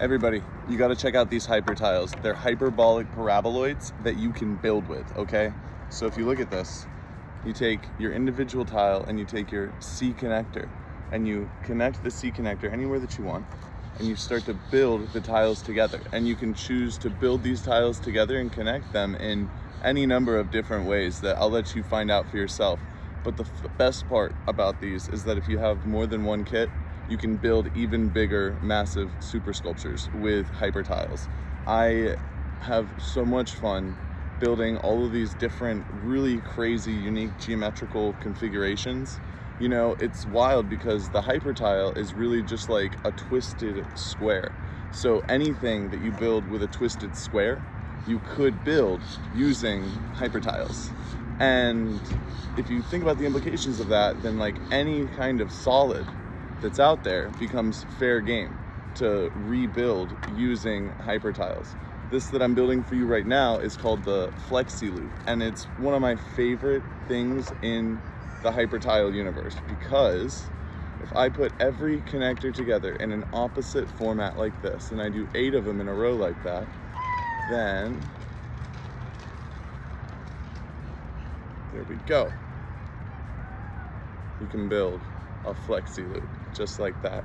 Everybody, you gotta check out these hyper tiles. They're hyperbolic paraboloids that you can build with, okay? So if you look at this, you take your individual tile and you take your C connector and you connect the C connector anywhere that you want and you start to build the tiles together. And you can choose to build these tiles together and connect them in any number of different ways that I'll let you find out for yourself. But the best part about these is that if you have more than one kit, you can build even bigger, massive super sculptures with hyper tiles. I have so much fun building all of these different, really crazy, unique geometrical configurations. You know, it's wild because the hyper tile is really just like a twisted square. So anything that you build with a twisted square, you could build using hyper tiles. And if you think about the implications of that, then like any kind of solid that's out there becomes fair game to rebuild using hyper tiles. This that I'm building for you right now is called the Flexi Loop, and it's one of my favorite things in the hyper tile universe because if I put every connector together in an opposite format like this, and I do eight of them in a row like that, then there we go. You can build a flexi loop just like that.